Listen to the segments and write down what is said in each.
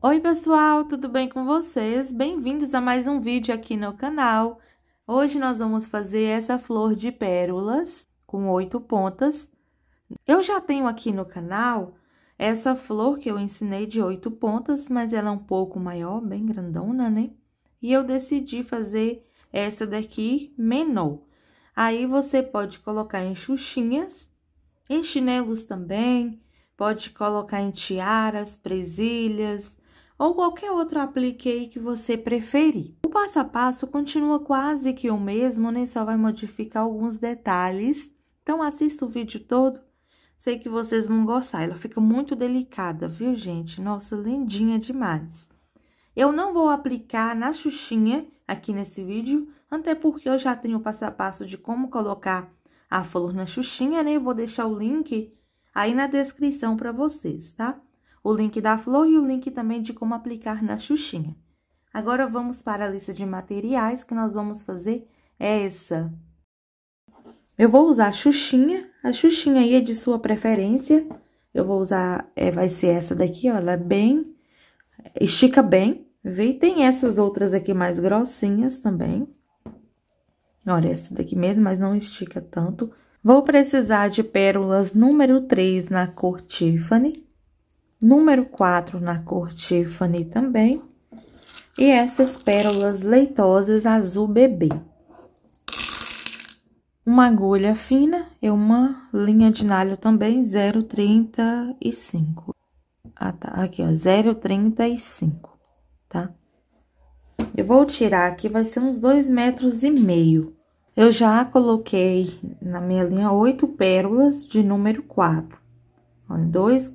Oi pessoal, tudo bem com vocês? Bem-vindos a mais um vídeo aqui no canal. Hoje nós vamos fazer essa flor de pérolas com oito pontas. Eu já tenho aqui no canal essa flor que eu ensinei de oito pontas, mas ela é um pouco maior, bem grandona, né? E eu decidi fazer essa daqui menor. Aí, você pode colocar em xuxinhas, em chinelos também, pode colocar em tiaras, presilhas ou qualquer outro aplique aí que você preferir. O passo a passo continua quase que o mesmo, né? Só vai modificar alguns detalhes. Então, assista o vídeo todo. Sei que vocês vão gostar. Ela fica muito delicada, viu, gente? Nossa, lindinha demais. Eu não vou aplicar na xuxinha aqui nesse vídeo, até porque eu já tenho o passo a passo de como colocar a flor na xuxinha, né? Eu vou deixar o link aí na descrição para vocês, tá? O link da flor e o link também de como aplicar na xuxinha. Agora, vamos para a lista de materiais que nós vamos fazer essa. Eu vou usar a xuxinha, a xuxinha aí é de sua preferência. Eu vou usar, é, vai ser essa daqui, ó, ela é bem, estica bem, vê? Tem essas outras aqui mais grossinhas também. Olha, essa daqui mesmo, mas não estica tanto. Vou precisar de pérolas número 3 na cor Tiffany, número 4 na cor Tiffany também, e essas pérolas leitosas azul bebê. Uma agulha fina e uma linha de nalho também 0,35. Ah, tá, aqui, ó, 0,35, tá? Eu vou tirar aqui, vai ser uns dois metros e meio. Eu já coloquei na minha linha oito pérolas de número 4. Olha, dois,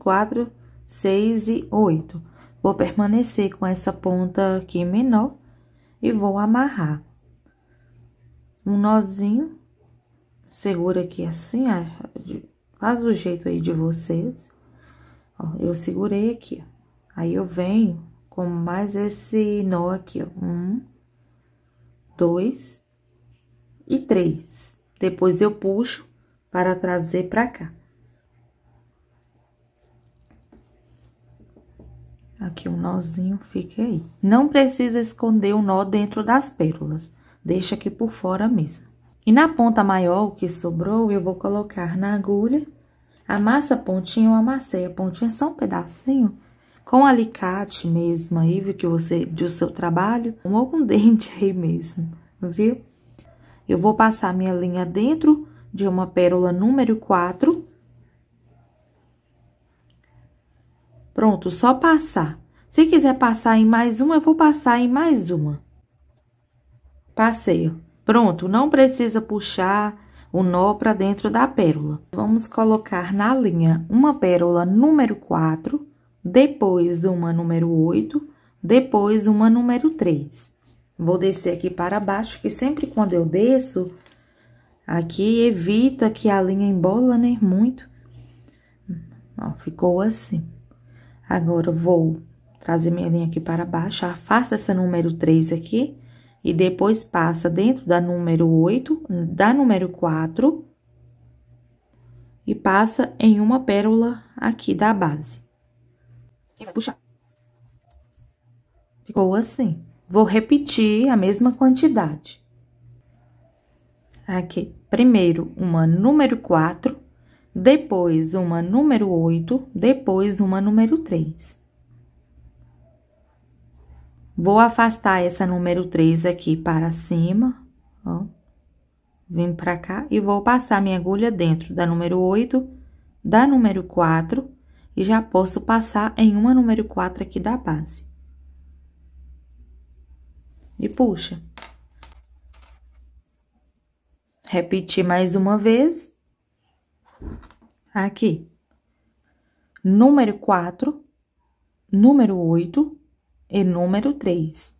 quatro, seis e oito. Vou permanecer com essa ponta aqui menor e vou amarrar. Um nozinho, segura aqui assim, faz o jeito aí de vocês. Ó, eu segurei aqui. Aí, eu venho com mais esse nó aqui, ó. Um, dois, e três. Depois eu puxo para trazer para cá. Aqui um nozinho fica aí. Não precisa esconder o nó dentro das pérolas, deixa aqui por fora mesmo. E na ponta maior, o que sobrou, eu vou colocar na agulha. Amassa a pontinha, eu amassei a pontinha só um pedacinho, com alicate mesmo aí, viu, que você, do seu trabalho, ou com dente aí mesmo, viu? Eu vou passar minha linha dentro de uma pérola número 4. Pronto, só passar. Se quiser passar em mais uma, eu vou passar em mais uma. Passei, Pronto, não precisa puxar o nó para dentro da pérola. Vamos colocar na linha uma pérola número 4, depois uma número 8, depois uma número 3. Vou descer aqui para baixo, que sempre quando eu desço, aqui evita que a linha embola, né, muito. Ó, ficou assim. Agora, vou trazer minha linha aqui para baixo, afasta essa número 3 aqui, e depois passa dentro da número 8, da número 4, e passa em uma pérola aqui da base. E vai puxar. Ficou assim. Vou repetir a mesma quantidade. Aqui, primeiro uma número 4, depois uma número 8, depois uma número 3. Vou afastar essa número 3 aqui para cima, ó. Vim pra cá e vou passar minha agulha dentro da número 8, da número 4, e já posso passar em uma número 4 aqui da base e puxa. Repetir mais uma vez. Aqui. Número 4, número 8 e número 3.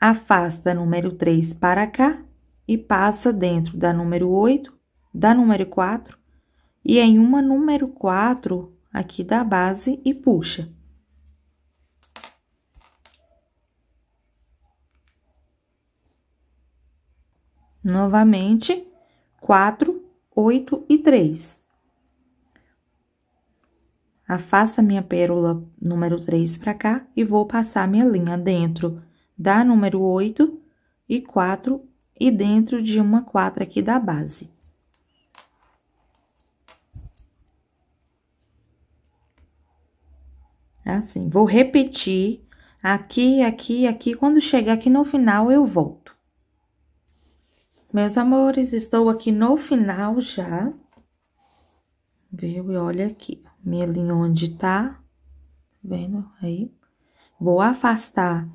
Afasta número 3 para cá e passa dentro da número 8, da número 4 e em uma número 4 aqui da base e puxa. Novamente, quatro, oito e três. Afasto a minha pérola número 3 pra cá e vou passar minha linha dentro da número 8 e 4 e dentro de uma 4 aqui da base. Assim, vou repetir aqui, aqui, aqui. Quando chegar aqui no final, eu volto. Meus amores, estou aqui no final já. Viu? E olha aqui, minha linha onde tá. Vendo aí? Vou afastar.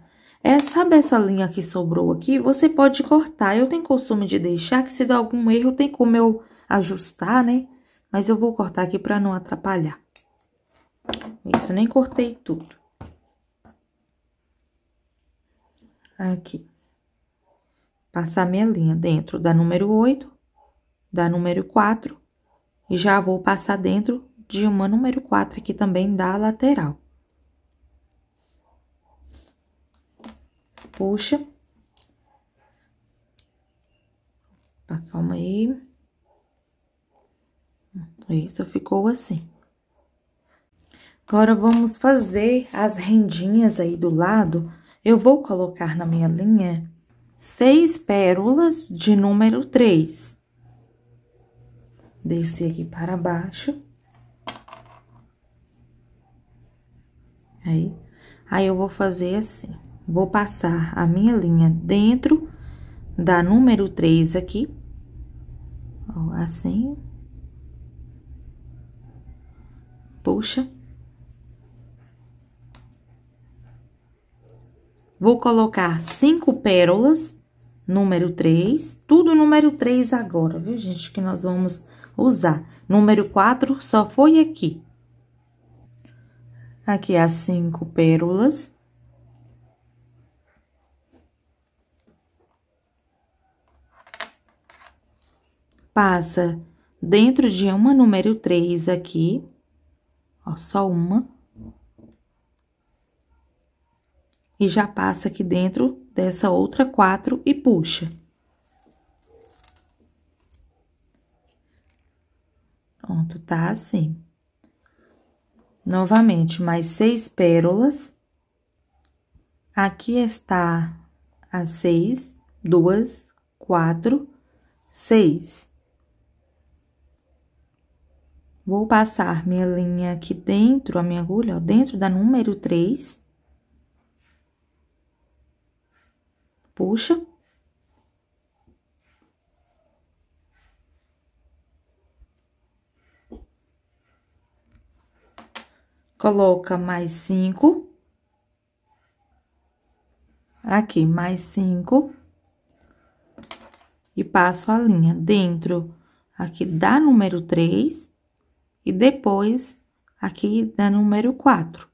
É, sabe essa linha que sobrou aqui? Você pode cortar. Eu tenho costume de deixar que se der algum erro, tem como eu ajustar, né? Mas eu vou cortar aqui pra não atrapalhar. Isso, nem cortei tudo. Aqui. Passar minha linha dentro da número 8, da número 4, e já vou passar dentro de uma número 4 aqui também da lateral. Puxa. Calma aí. Isso, ficou assim. Agora, vamos fazer as rendinhas aí do lado. Eu vou colocar na minha linha seis pérolas de número três. Descer aqui para baixo. Aí, aí eu vou fazer assim. Vou passar a minha linha dentro da número três aqui. Ó, assim. Puxa. Vou colocar cinco pérolas, número 3, tudo número 3 agora, viu, gente, que nós vamos usar. Número 4 só foi aqui. Aqui as cinco pérolas. Passa dentro de uma número 3 aqui, ó, só uma. E já passa aqui dentro dessa outra quatro e puxa. Pronto, tá assim. Novamente, mais seis pérolas. Aqui está as seis, duas, quatro, seis. Vou passar minha linha aqui dentro, a minha agulha, ó, dentro da número três. Puxa. Coloca mais cinco. Aqui, mais cinco. E passo a linha dentro aqui da número três e depois aqui da número quatro.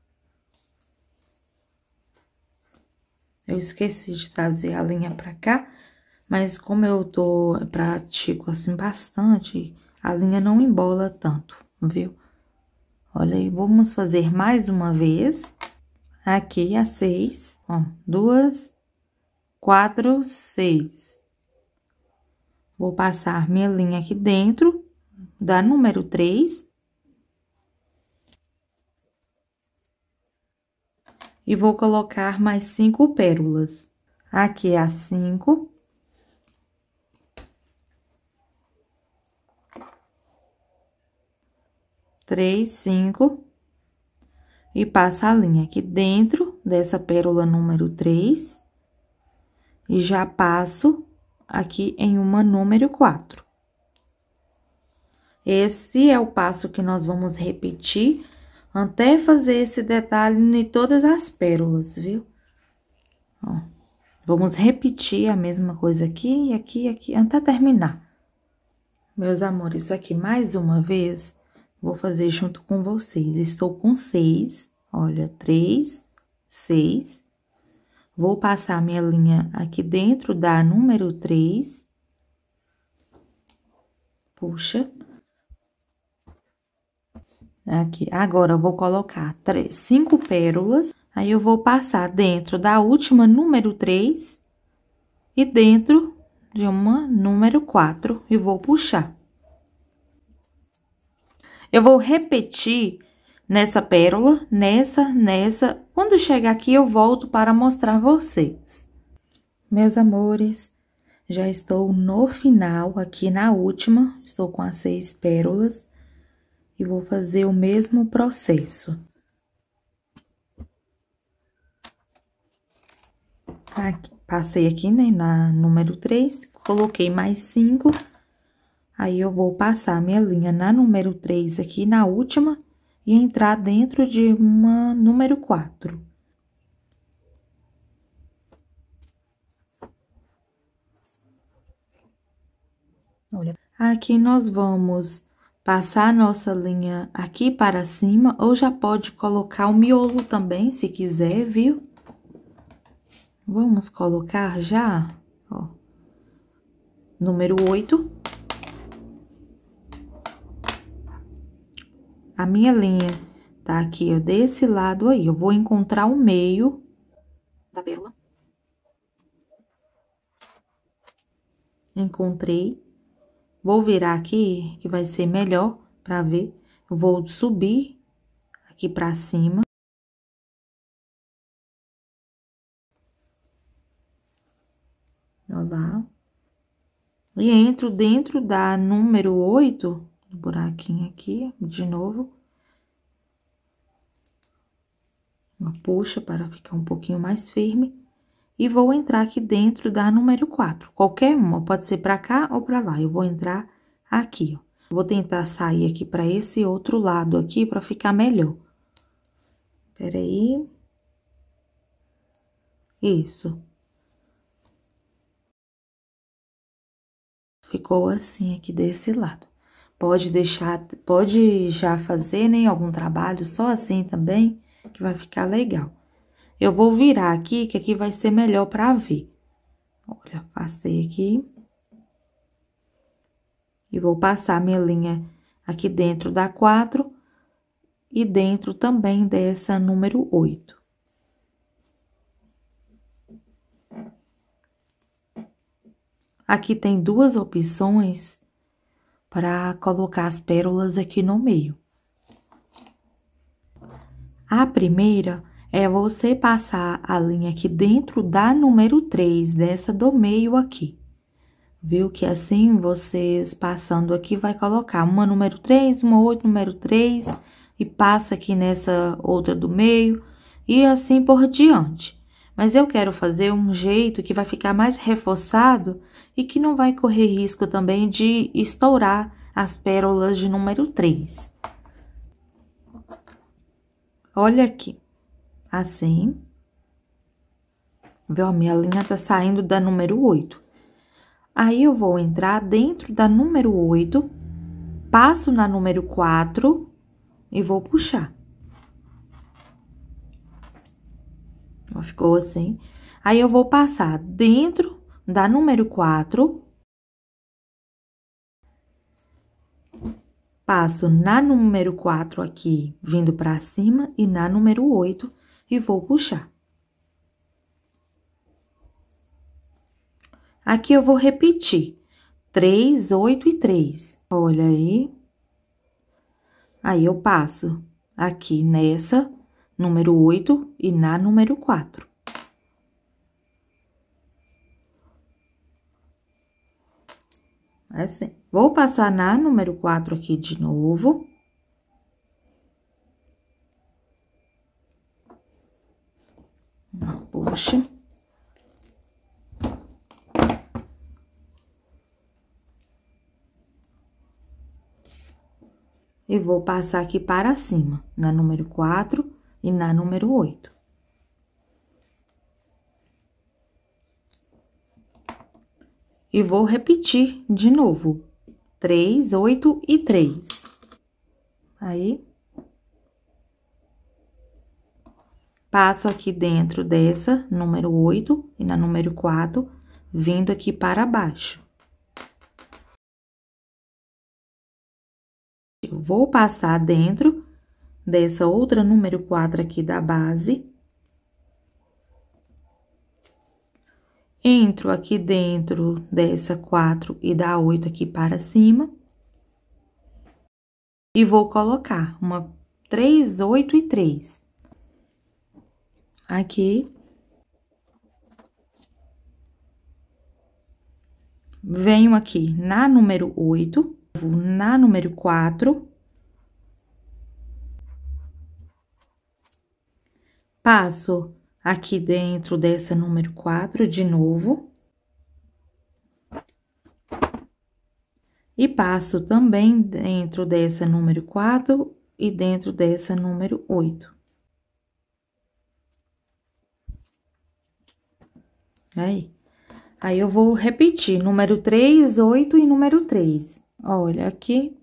Eu esqueci de trazer a linha pra cá, mas como eu tô, pratico assim bastante, a linha não embola tanto, viu? Olha aí, vamos fazer mais uma vez. Aqui a seis, ó, duas, quatro, seis. Vou passar minha linha aqui dentro da número três e vou colocar mais cinco pérolas. Aqui é a cinco. Três, cinco. E passa a linha aqui dentro dessa pérola número três. E já passo aqui em uma número quatro. Esse é o passo que nós vamos repetir até fazer esse detalhe em todas as pérolas, viu? Ó, vamos repetir a mesma coisa aqui, aqui, aqui, até terminar. Meus amores, aqui mais uma vez, vou fazer junto com vocês. Estou com seis, olha, três, seis. Vou passar minha linha aqui dentro da número três. Puxa Aqui, agora, eu vou colocar três, cinco pérolas, aí eu vou passar dentro da última número três e dentro de uma número quatro e vou puxar. Eu vou repetir nessa pérola, nessa, nessa. Quando chegar aqui, eu volto para mostrar vocês. Meus amores, já estou no final, aqui na última, estou com as seis pérolas. E vou fazer o mesmo processo. Aqui, passei aqui, né, na número 3, coloquei mais cinco. Aí, eu vou passar minha linha na número 3 aqui, na última, e entrar dentro de uma número 4. Olha, aqui nós vamos passar a nossa linha aqui para cima, ou já pode colocar o miolo também, se quiser, viu? Vamos colocar já, ó, número 8. A minha linha tá aqui, ó, desse lado aí. Eu vou encontrar o meio da pérola. Encontrei. Vou virar aqui, que vai ser melhor pra ver. Vou subir aqui pra cima. Olha lá. E entro dentro da número oito buraquinho aqui, de novo. Uma puxa para ficar um pouquinho mais firme. E vou entrar aqui dentro da número 4. Qualquer uma, pode ser para cá ou para lá. Eu vou entrar aqui, ó. Vou tentar sair aqui para esse outro lado aqui, para ficar melhor. Espera aí. Isso. Ficou assim aqui desse lado. Pode deixar, pode já fazer, né, algum trabalho só assim também, que vai ficar legal. Eu vou virar aqui, que aqui vai ser melhor pra ver. Olha, passei aqui. E vou passar minha linha aqui dentro da quatro e dentro também dessa número oito. Aqui tem duas opções para colocar as pérolas aqui no meio. A primeira é você passar a linha aqui dentro da número 3, dessa do meio aqui. Viu que assim, vocês passando aqui, vai colocar uma número 3, uma outra número 3, e passa aqui nessa outra do meio, e assim por diante. Mas eu quero fazer um jeito que vai ficar mais reforçado e que não vai correr risco também de estourar as pérolas de número 3. Olha aqui, assim. Viu? A minha linha tá saindo da número 8. Aí, eu vou entrar dentro da número 8, passo na número 4 e vou puxar. Ficou assim. Aí, eu vou passar dentro da número 4, passo na número 4 aqui, vindo para cima, e na número 8, e vou puxar. Aqui eu vou repetir, 3, 8 e 3. Olha aí. Aí, eu passo aqui nessa, número 8, e na número 4. Assim. Vou passar na número 4 aqui de novo. Puxa. E vou passar aqui para cima, na número 4 e na número 8. E vou repetir de novo. Três, oito e três. Aí. Passo aqui dentro dessa, número oito, e na número quatro, vindo aqui para baixo. Eu vou passar dentro dessa outra número quatro aqui da base Entro aqui dentro dessa quatro e da oito aqui para cima. E vou colocar uma três, oito e três. Aqui. Venho aqui na número oito, na número quatro. Passo aqui dentro dessa número quatro de novo. E passo também dentro dessa número quatro e dentro dessa número oito. Aí. Aí, eu vou repetir número três, oito e número três. Olha, aqui.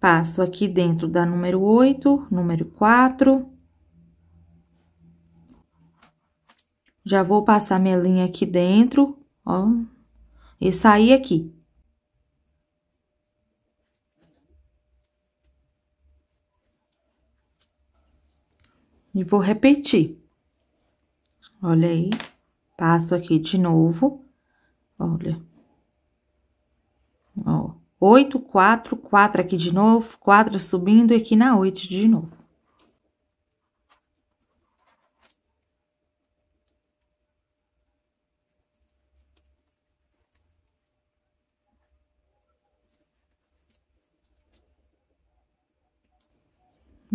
Passo aqui dentro da número oito, número quatro. Já vou passar minha linha aqui dentro, ó, e sair aqui. E vou repetir. Olha aí, passo aqui de novo, olha. Ó, oito, quatro, quatro aqui de novo, quatro subindo e aqui na oito de novo.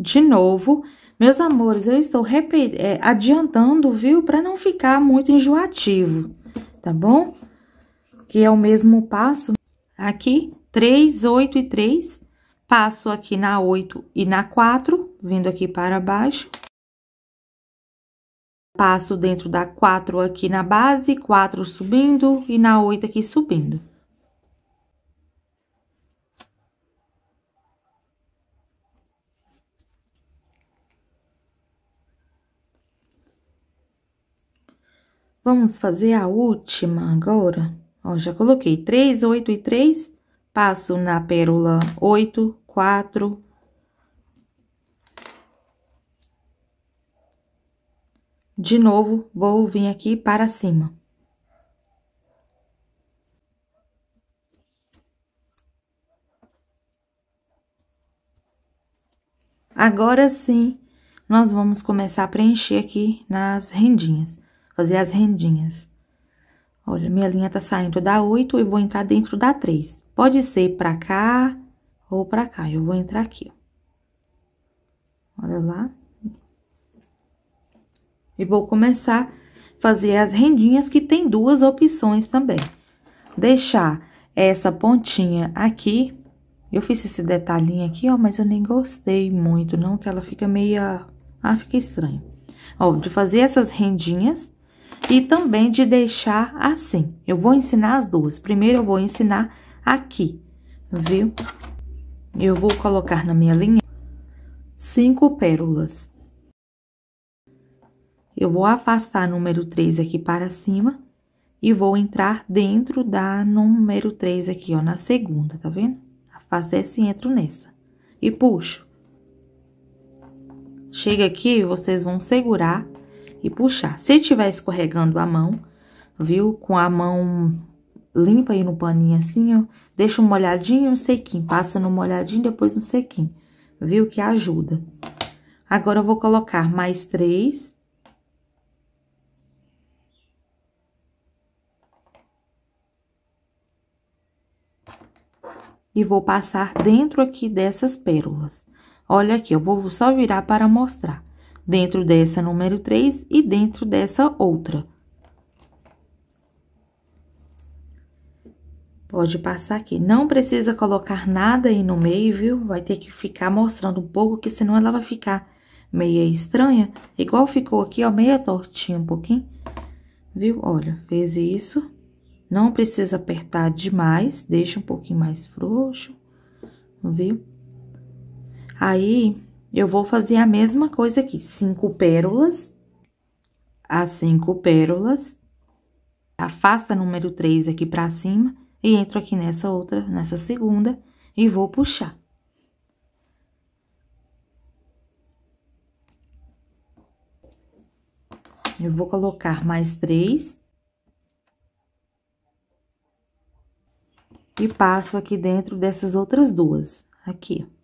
de novo. Meus amores, eu estou é, adiantando, viu? Para não ficar muito enjoativo, tá bom? Que é o mesmo passo. Aqui, 3, 8 e 3. Passo aqui na 8 e na 4, vindo aqui para baixo. Passo dentro da 4 aqui na base, 4 subindo e na 8 aqui subindo. Vamos fazer a última agora. Ó, já coloquei três, oito e três, passo na pérola oito, quatro. De novo, vou vir aqui para cima. Agora sim, nós vamos começar a preencher aqui nas rendinhas fazer as rendinhas. Olha, minha linha tá saindo da 8 e vou entrar dentro da 3. Pode ser pra cá ou pra cá, eu vou entrar aqui, ó. Olha lá. E vou começar a fazer as rendinhas, que tem duas opções também. Deixar essa pontinha aqui, eu fiz esse detalhinho aqui, ó, mas eu nem gostei muito, não, que ela fica meia... Ah, fica estranho. Ó, de fazer essas rendinhas e também de deixar assim. Eu vou ensinar as duas. Primeiro, eu vou ensinar aqui, viu? Eu vou colocar na minha linha cinco pérolas. Eu vou afastar número 3 aqui para cima e vou entrar dentro da número 3 aqui, ó, na segunda, tá vendo? Afasto essa e entro nessa. E puxo. Chega aqui, vocês vão segurar e puxar. Se tiver escorregando a mão, viu? Com a mão limpa aí no paninho assim, ó, deixa um molhadinho e um sequinho. Passa no molhadinho, depois no sequinho, viu? Que ajuda. Agora, eu vou colocar mais três. E vou passar dentro aqui dessas pérolas. Olha aqui, eu vou só virar para mostrar dentro dessa número 3 e dentro dessa outra. Pode passar aqui. Não precisa colocar nada aí no meio, viu? Vai ter que ficar mostrando um pouco, que senão ela vai ficar meia estranha. Igual ficou aqui, ó, meia tortinha um pouquinho. Viu? Olha, fez isso. Não precisa apertar demais, deixa um pouquinho mais frouxo, viu? Aí, eu vou fazer a mesma coisa aqui, cinco pérolas, as cinco pérolas, afasta número três aqui pra cima e entro aqui nessa outra, nessa segunda, e vou puxar. Eu vou colocar mais três. E passo aqui dentro dessas outras duas, aqui, ó.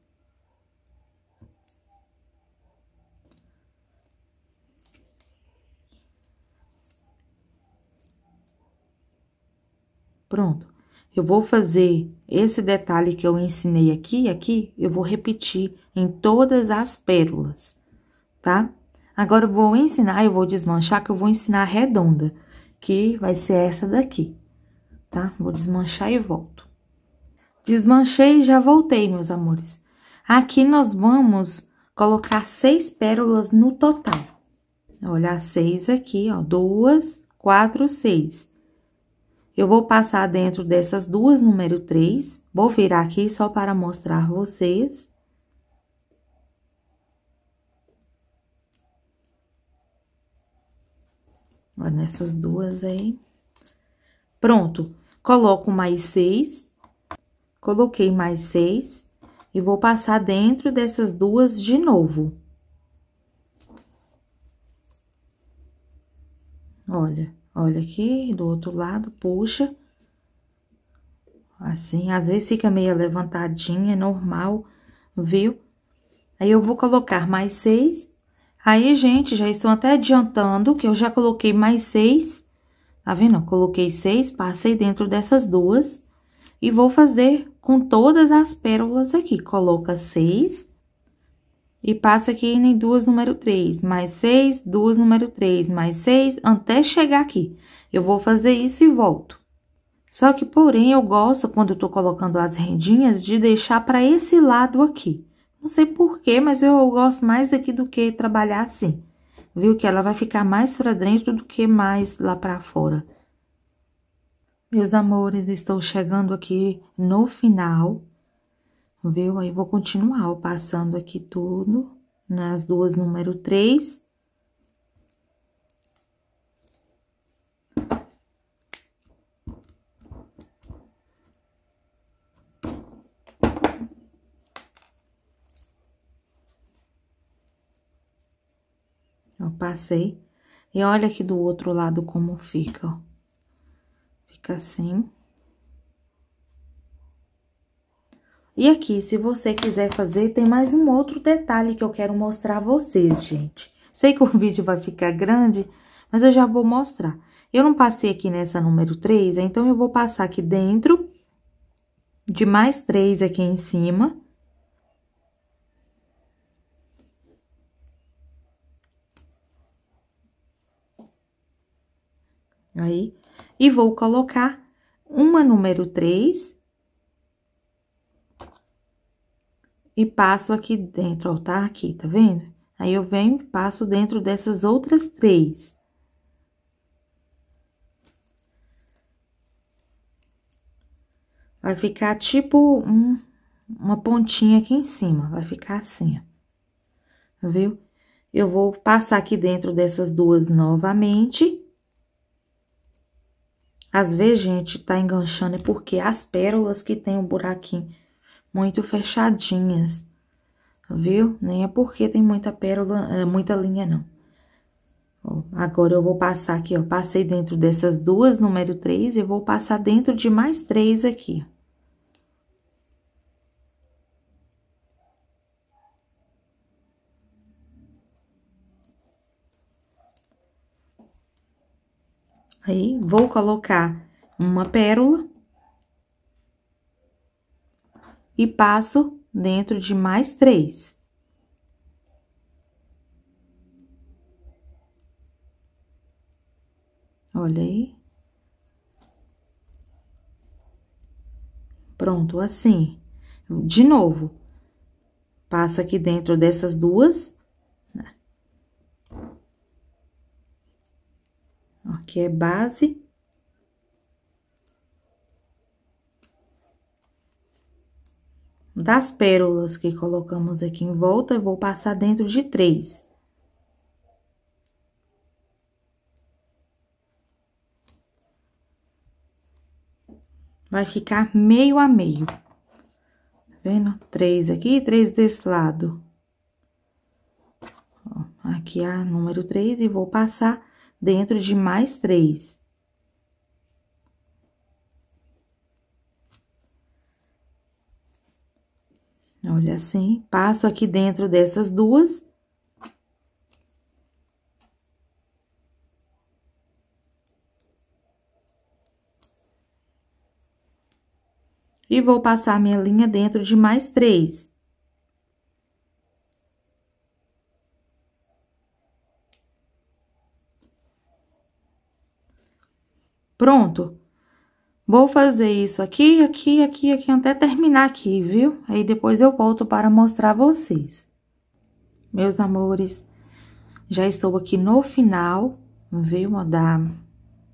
Pronto. Eu vou fazer esse detalhe que eu ensinei aqui, aqui, eu vou repetir em todas as pérolas, tá? Agora, eu vou ensinar, eu vou desmanchar, que eu vou ensinar a redonda, que vai ser essa daqui, tá? Vou desmanchar e volto. Desmanchei e já voltei, meus amores. Aqui, nós vamos colocar seis pérolas no total. Olha, seis aqui, ó, duas, quatro, seis. Eu vou passar dentro dessas duas número três, vou virar aqui só para mostrar vocês. Olha, nessas duas aí. Pronto. Coloco mais seis. Coloquei mais seis. E vou passar dentro dessas duas de novo. Olha, olha aqui do outro lado, puxa. Assim, às vezes fica meio levantadinha, é normal, viu? Aí, eu vou colocar mais seis Aí, gente, já estou até adiantando que eu já coloquei mais seis. Tá vendo? Coloquei seis, passei dentro dessas duas. E vou fazer com todas as pérolas aqui. Coloca seis. E passa aqui em duas número três. Mais seis, duas número três. Mais seis, até chegar aqui. Eu vou fazer isso e volto. Só que, porém, eu gosto, quando eu tô colocando as rendinhas, de deixar para esse lado aqui. Não sei porquê, mas eu gosto mais aqui do que trabalhar assim. Viu que ela vai ficar mais pra dentro do que mais lá pra fora. Meus amores, estou chegando aqui no final, viu? Aí, vou continuar passando aqui tudo nas duas número três. Eu passei. E olha aqui do outro lado como fica, ó. Fica assim. E aqui, se você quiser fazer, tem mais um outro detalhe que eu quero mostrar a vocês, gente. Sei que o vídeo vai ficar grande, mas eu já vou mostrar. Eu não passei aqui nessa número 3, então eu vou passar aqui dentro de mais três aqui em cima. Aí, e vou colocar uma número três. E passo aqui dentro, ó, tá? Aqui, tá vendo? Aí, eu venho e passo dentro dessas outras três. Vai ficar tipo um, uma pontinha aqui em cima, vai ficar assim, ó. Viu? Eu vou passar aqui dentro dessas duas novamente. Às vezes, gente, tá enganchando é porque as pérolas que tem um buraquinho muito fechadinhas, viu? Nem é porque tem muita pérola, é, muita linha, não. Ó, agora, eu vou passar aqui, ó, passei dentro dessas duas, número três, e vou passar dentro de mais três aqui, ó. Aí, vou colocar uma pérola. E passo dentro de mais três. Olha aí. Pronto, assim. De novo, passo aqui dentro dessas duas Aqui é base. Das pérolas que colocamos aqui em volta, eu vou passar dentro de três. Vai ficar meio a meio. Tá vendo? Três aqui, três desse lado. Ó, aqui a número três e vou passar dentro de mais três. Olha assim, passo aqui dentro dessas duas. E vou passar minha linha dentro de mais três. Pronto. Vou fazer isso aqui, aqui, aqui, aqui, até terminar aqui, viu? Aí, depois eu volto para mostrar vocês. Meus amores, já estou aqui no final, viu? Da,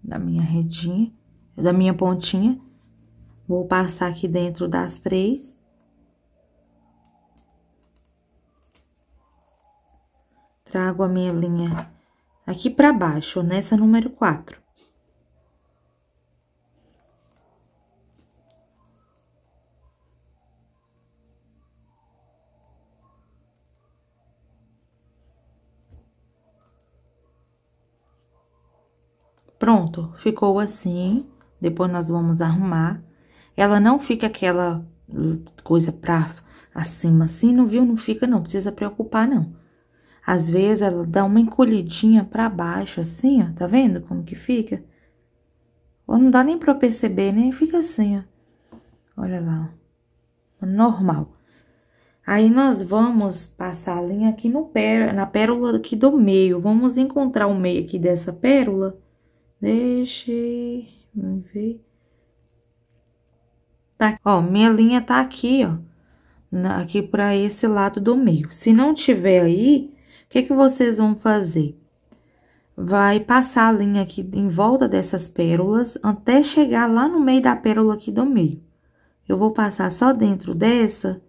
da minha redinha, da minha pontinha. Vou passar aqui dentro das três. Trago a minha linha aqui pra baixo, nessa número quatro. Pronto, ficou assim. Depois nós vamos arrumar. Ela não fica aquela coisa pra acima assim, não viu? Não fica não, precisa preocupar não. Às vezes ela dá uma encolhidinha pra baixo assim, ó, tá vendo como que fica? Ou não dá nem pra perceber, né? Fica assim, ó. Olha lá, ó. Normal. Aí, nós vamos passar a linha aqui no pé, na pérola aqui do meio. Vamos encontrar o meio aqui dessa pérola Deixa eu ver. Tá, ó, minha linha tá aqui, ó. aqui pra esse lado do meio. Se não tiver aí, o que que vocês vão fazer? Vai passar a linha aqui em volta dessas pérolas até chegar lá no meio da pérola aqui do meio. Eu vou passar só dentro dessa.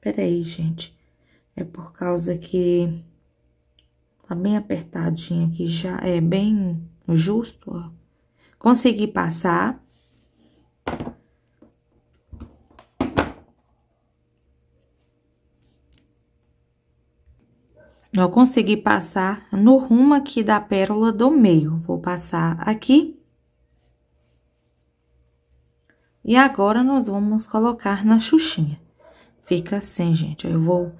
Peraí, gente. É por causa que Tá bem apertadinho aqui já, é bem justo, ó. Consegui passar. Eu consegui passar no rumo aqui da pérola do meio. Vou passar aqui. E agora, nós vamos colocar na xuxinha. Fica assim, gente. Eu vou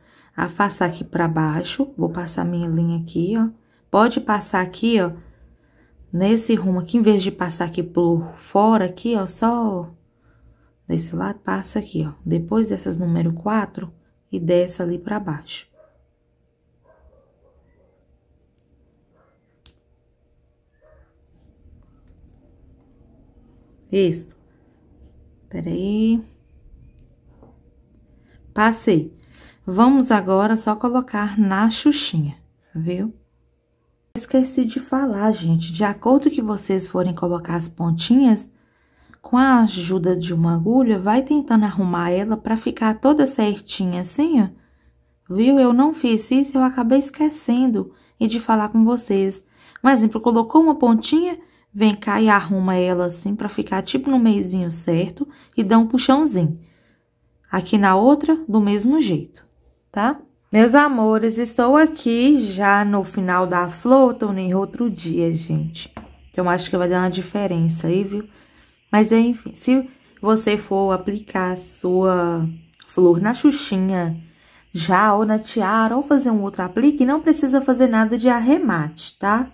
afastar aqui pra baixo, vou passar minha linha aqui, ó. Pode passar aqui, ó, nesse rumo aqui, em vez de passar aqui por fora aqui, ó, só desse lado, passa aqui, ó. Depois dessas número 4 e desce ali pra baixo. Isso. Peraí. Passei. Vamos agora só colocar na xuxinha, viu? Esqueci de falar, gente, de acordo que vocês forem colocar as pontinhas, com a ajuda de uma agulha, vai tentando arrumar ela pra ficar toda certinha assim, ó. Viu? Eu não fiz isso, eu acabei esquecendo e de falar com vocês. Um exemplo, colocou uma pontinha, vem cá e arruma ela assim pra ficar tipo no meizinho certo e dá um puxãozinho. Aqui na outra, do mesmo jeito tá? Meus amores, estou aqui já no final da flor, tô nem outro dia, gente. Eu acho que vai dar uma diferença aí, viu? Mas, enfim, se você for aplicar sua flor na xuxinha já, ou na tiara, ou fazer um outro aplique, não precisa fazer nada de arremate, tá?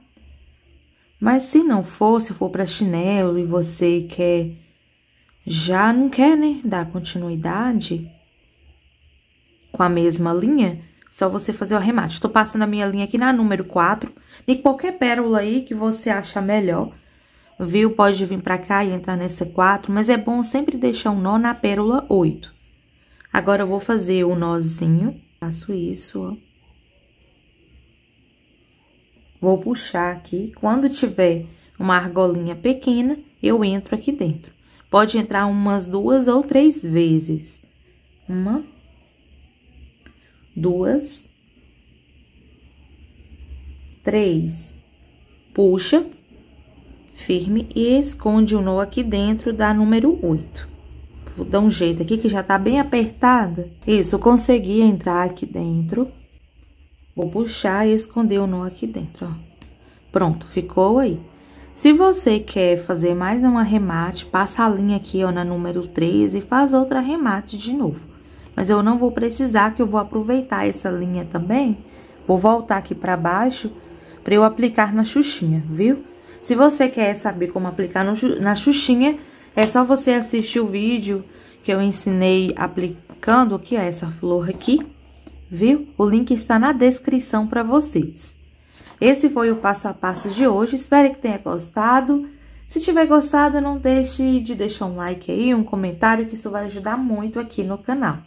Mas se não for, se for para chinelo e você quer, já não quer, né, dar continuidade, com a mesma linha, só você fazer o arremate. Estou passando a minha linha aqui na número 4, e qualquer pérola aí que você achar melhor, viu? Pode vir pra cá e entrar nessa 4, mas é bom sempre deixar um nó na pérola 8. Agora, eu vou fazer o nozinho, faço isso, ó. Vou puxar aqui, quando tiver uma argolinha pequena, eu entro aqui dentro. Pode entrar umas duas ou três vezes. Uma, duas, três, puxa, firme e esconde o nó aqui dentro da número oito. Vou dar um jeito aqui que já tá bem apertada. Isso, consegui entrar aqui dentro. Vou puxar e esconder o nó aqui dentro, ó. Pronto, ficou aí. Se você quer fazer mais um arremate, passa a linha aqui, ó, na número 13 e faz outro arremate de novo. Mas eu não vou precisar, que eu vou aproveitar essa linha também. Vou voltar aqui pra baixo para eu aplicar na xuxinha, viu? Se você quer saber como aplicar no, na xuxinha, É só você assistir o vídeo que eu ensinei aplicando que é essa flor aqui, viu? O link está na descrição para vocês. Esse foi o passo a passo de hoje, espero que tenha gostado. Se tiver gostado, não deixe de deixar um like aí, um comentário, que isso vai ajudar muito aqui no canal.